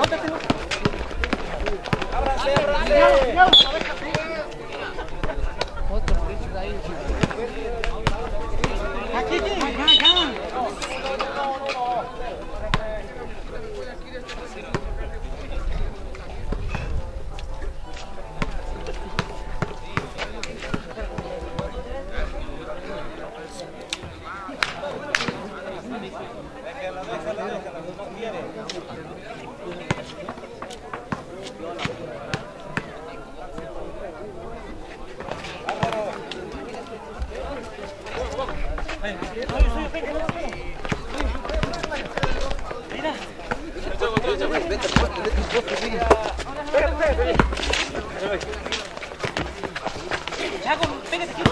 Ponte. Otro, ahí. Abre,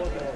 otro.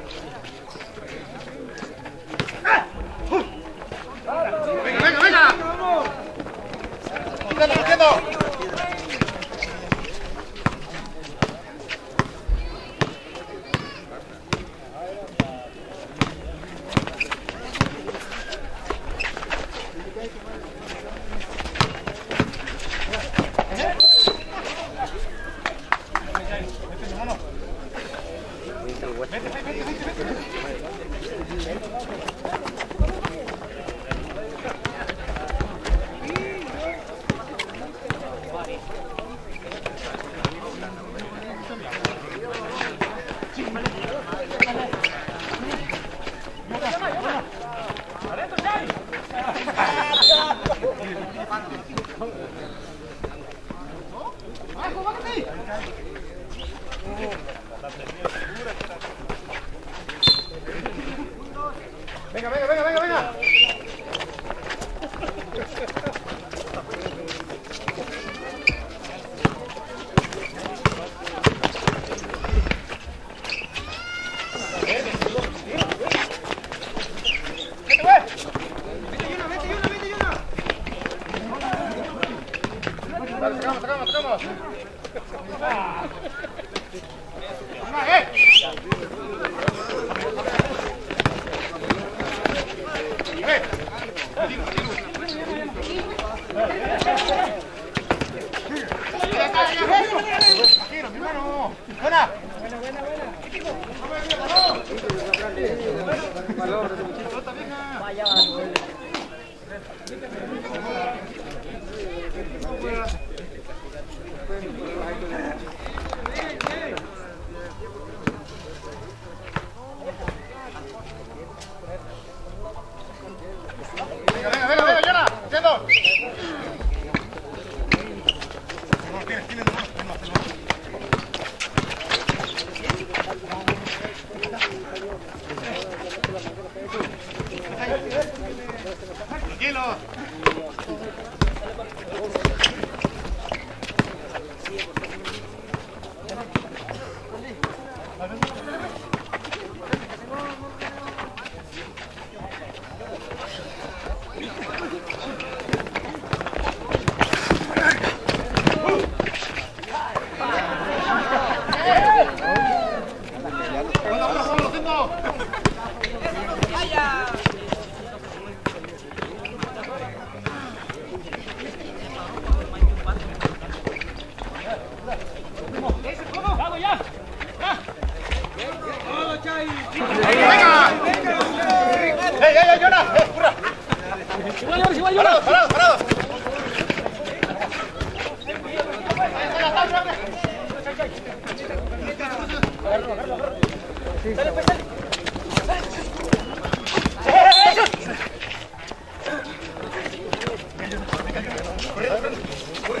Vaya, vaya. 감 사. Come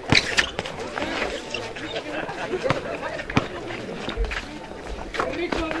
Thank you.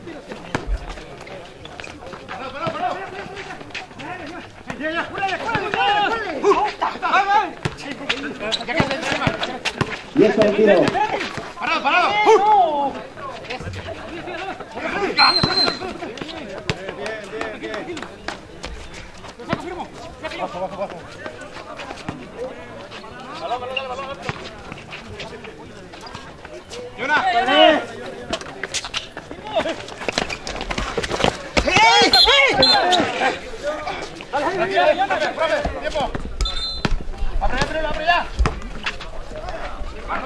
mixtecos. Diez al tiro. ¡Parado, parado! ¡Yuna! ¡Tiempo! ¡Abre ya, abre ya! ¡Ya,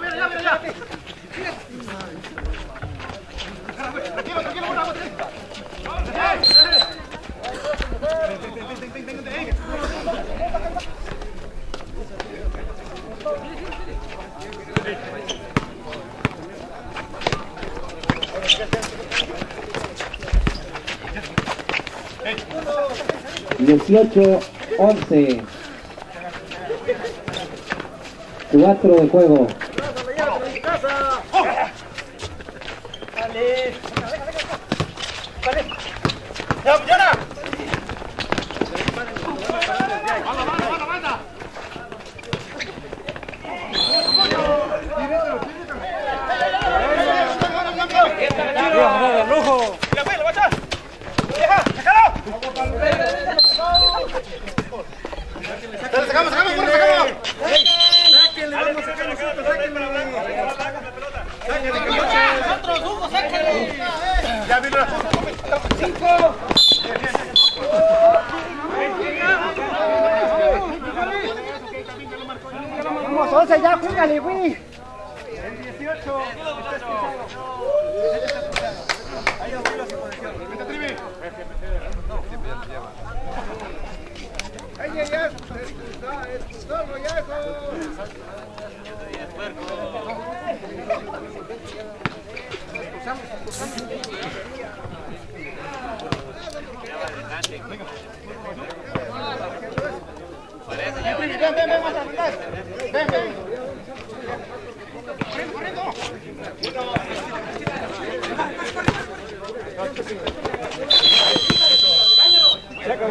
mira, ya, mira, 18, 11. 4 de juego. Güey. Ven, ven, ven, más atrás. Ven, ven. Čekaj,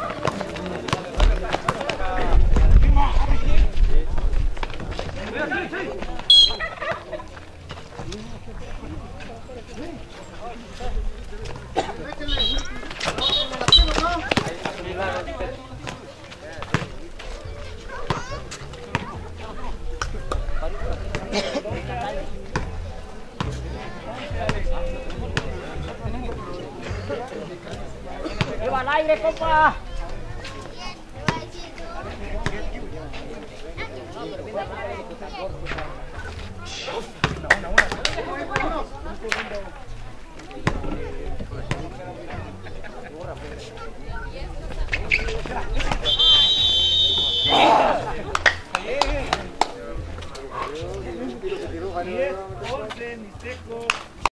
Dale, compa.